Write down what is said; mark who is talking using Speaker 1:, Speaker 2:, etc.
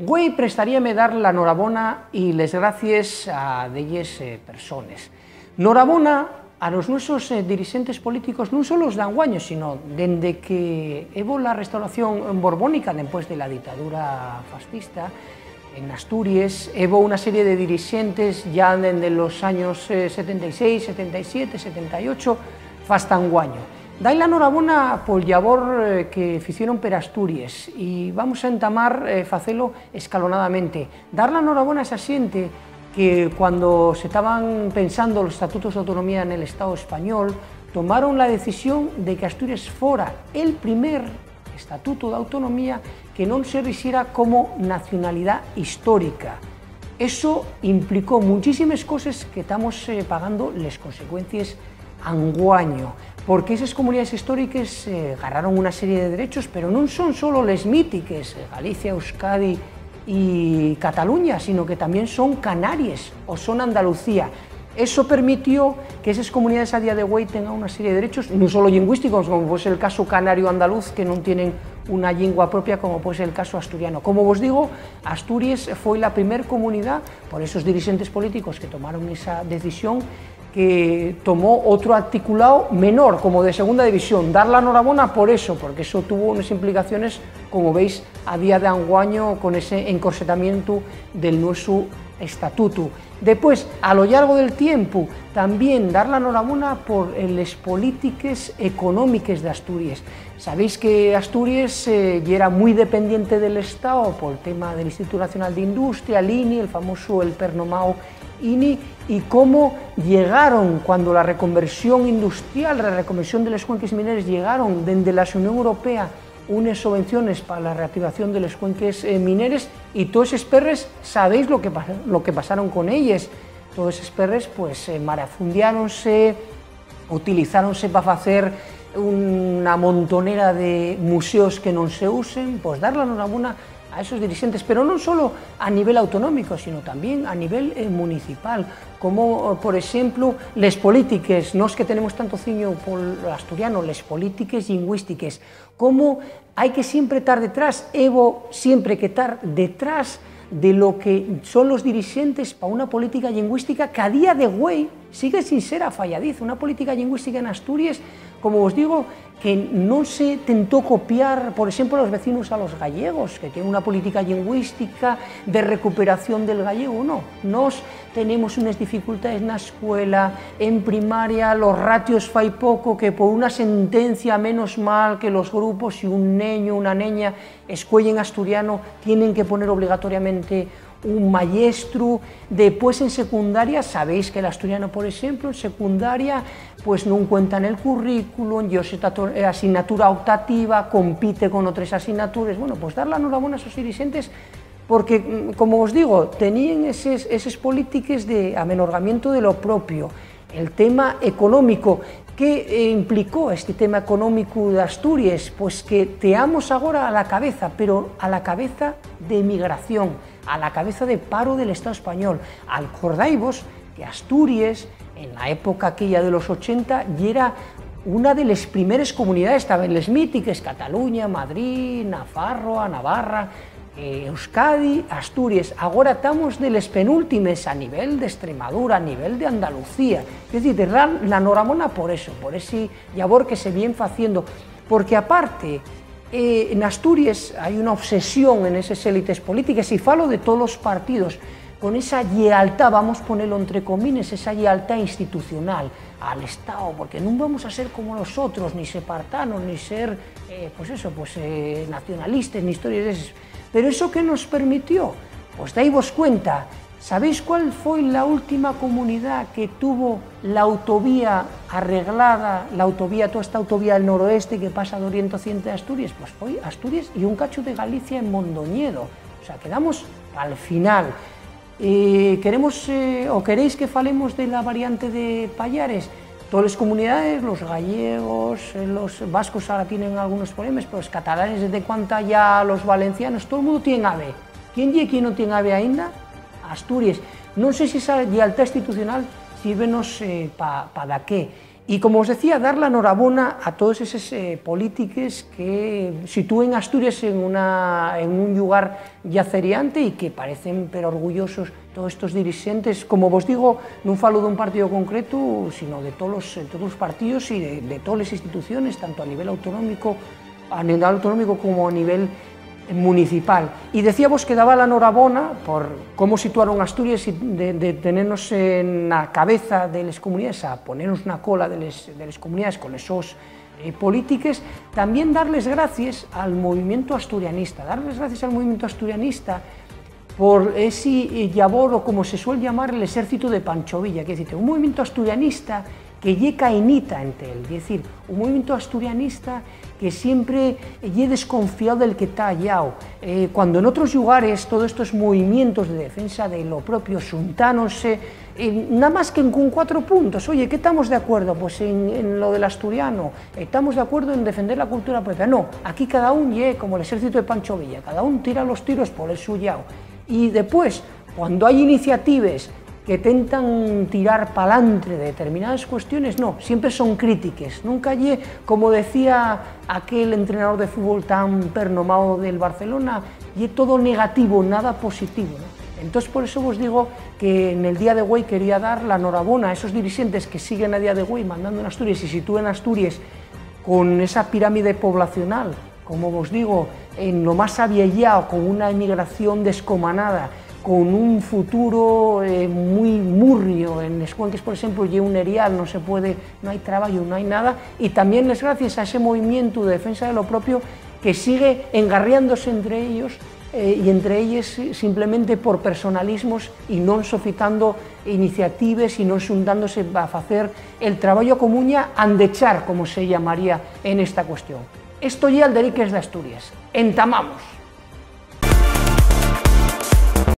Speaker 1: Güey prestaríame dar la norabona y les gracias a delles eh, personas. Norabona a los nuestros eh, dirigentes políticos non só os dan guaño, sino dende que evo la restauración borbónica despois de la dictadura fascista, en Asturias, evo una serie de dirigentes ya dende los años eh, 76, 77, 78, fastan guaño. Dai la norabona pol labor eh, que fixeron per Asturias e vamos a entamar eh, facelo escalonadamente. Dar la norabona a esa xente que cuando se estaban pensando los estatutos de autonomía en el Estado español, tomaron la decisión de que Asturias fora el primer estatuto de autonomía que non se rixera como nacionalidad histórica. Eso implicó muchísimas cosas que estamos eh, pagando las consecuencias anguaño, porque esas comunidades históricas eh, agarraron una serie de derechos, pero non son solo les mítiques, eh, Galicia, Euskadi y Cataluña, sino que también son Canarias o son Andalucía. Eso permitió que esas comunidades a día de hoy tengan una serie de derechos, no solo lingüísticos, como puede ser el caso canario-andaluz, que no tienen una lengua propia, como puede ser el caso asturiano. Como os digo, Asturias fue la primera comunidad, por esos dirigentes políticos que tomaron esa decisión, que tomó otro articulado menor, como de segunda división. Dar la enhorabuena por eso, porque eso tuvo unas implicaciones, como veis, a día de anguaño, con ese encorsetamiento del nuestro estatuto. Después, a lo largo del tiempo, también dar la enhorabuena por las políticas económicas de Asturias. Sabéis que Asturias eh, era muy dependiente del Estado por el tema del Instituto Nacional de Industria, el INI, el famoso el Pernomao INI y cómo llegaron cuando la reconversión industrial, la reconversión de las cuencas mineras llegaron desde la Unión Europea unas subvenciones para la reactivación de los cuenques eh, mineros y todos esos perres, sabéis lo que, lo que pasaron con ellos. Todos esos perres pues eh, marafundiáronse, utilizáronse para hacer una montonera de museos que no se usen, pues dar la enhorabuena a esos dirigentes, pero non solo a nivel autonómico, sino tamén a nivel eh, municipal, como, por exemplo, les políticas, nos que tenemos tanto ciño por asturiano, les políticas lingüísticas, como hai que sempre estar detrás, Evo sempre que estar detrás de lo que son los dirigentes para una política lingüística que a día de hoy sigue sin ser. Una política lingüística en Asturias, como os digo, que non se tentou copiar, por exemplo, a los vecinos a los gallegos, que tienen una política lingüística de recuperación del gallego, no. Nos tenemos unas dificultades na escuela, en primaria, los ratios fai pouco que por una sentencia menos mal que los grupos, si un neño, una neña escuellen asturiano, tienen que poner obligatoriamente un maestro, después en secundaria, sabéis que el asturiano, por ejemplo, en secundaria, pues no cuenta en el currículum, yo eh, asignatura optativa, compite con otras asignaturas, bueno, pues dar la enhorabuena a esos dirigentes porque, mm, como os digo, tenían esas políticas de amenorgamiento de lo propio, el tema económico, que eh, implicó este tema económico de Asturias? Pues que teamos ahora a la cabeza, pero a la cabeza de migración, a la cabeza de paro del Estado español. Acordaivos que Asturias, en la época aquella de los 80, ya era una de las primeras comunidades, estaban las míticas, Cataluña, Madrid, Nafarroa, Navarra, eh, Euskadi, Asturias, agora estamos de les penúltimes a nivel de Extremadura, a nivel de Andalucía. Es decir, la, la enhorabuena por eso, por ese labor que se viene haciendo, porque aparte, eh, en Asturias hay una obsesión en esas élites políticas, y falo de todos los partidos, con esa lealtad, vamos a ponerlo entre comines, esa lealtad institucional al Estado, porque no vamos a ser como nosotros, ni separtanos, ni ser, eh, pues eso, pues eh, nacionalistas, ni historias de esas Pero eso que nos permitió, pues dais cuenta, ¿sabéis cuál fue la última comunidad que tuvo la autovía arreglada, la autovía, toda esta autovía del noroeste que pasa de Oriente Occidente a Asturias? Pues fue Asturias y un cacho de Galicia en Mondoñedo. O sea, quedamos al final. Eh, queremos, eh, o queréis que falemos de la variante de Payares? Todas las comunidades, los gallegos, eh, los vascos ahora tienen algunos problemas, pero los catalanes, desde cuanta ya los valencianos, todo el mundo tiene AVE. ¿Quién y quién no tiene AVE ainda? Asturias. No sé si esa lealtad institucional sirve eh, para pa qué. Y como os decía, dar la enhorabona a todos esos eh, políticos que sitúen Asturias en, un lugar yaceriante y que parecen pero orgullosos todos estos dirigentes, como vos digo, non falo dun partido concreto, sino de todos os, todos os partidos e de, de todas as instituciones, tanto a nivel autonómico, a nivel autonómico como a nivel municipal. Y decíamos que daba la enhorabona por cómo situaron Asturias y de, tenernos en la cabeza de las comunidades a ponernos una cola de las, de las comunidades con esos eh, también darles gracias al movimiento asturianista, darles gracias al movimiento asturianista por ese labor, o como se suele llamar, el ejército de Pancho Villa, que es decir, un movimiento asturianista que lle cainita en él, es decir, un movimiento asturianista que siempre lle desconfiado del que está allá. Eh, cuando en otros lugares todos estos movimientos de defensa de lo propio juntáronse, eh, nada más que con cuatro puntos, oye, ¿qué estamos de acuerdo? Pues en, en lo del asturiano, estamos de acuerdo en defender la cultura propia. No, aquí cada uno lle como el ejército de Pancho Villa, cada uno tira los tiros por el suyo. Y después, cuando hay iniciativas que tentan tirar palantre de determinadas cuestiones, no, siempre son críticas. Nunca hay, como decía aquel entrenador de fútbol tan pernomado del Barcelona, y todo negativo, nada positivo. Entonces, por eso os digo que en el día de hoy quería dar la enhorabuena a esos dirigentes que siguen a día de hoy mandando en Asturias y sitúen Asturias con esa pirámide poblacional, como os digo, en lo más aviellado, con una emigración descomanada, con un futuro eh, muy murrio en los cuenques, por ejemplo, y un erial, no se puede, no hay trabajo, no hay nada, y también es gracias a ese movimiento de defensa de lo propio que sigue engarriándose entre ellos eh, y entre ellos simplemente por personalismos y no sofitando iniciativas y no xuntándose a hacer el trabajo comuña andechar, como se llamaría en esta cuestión. Esto ya el de Asturias. Entamamos.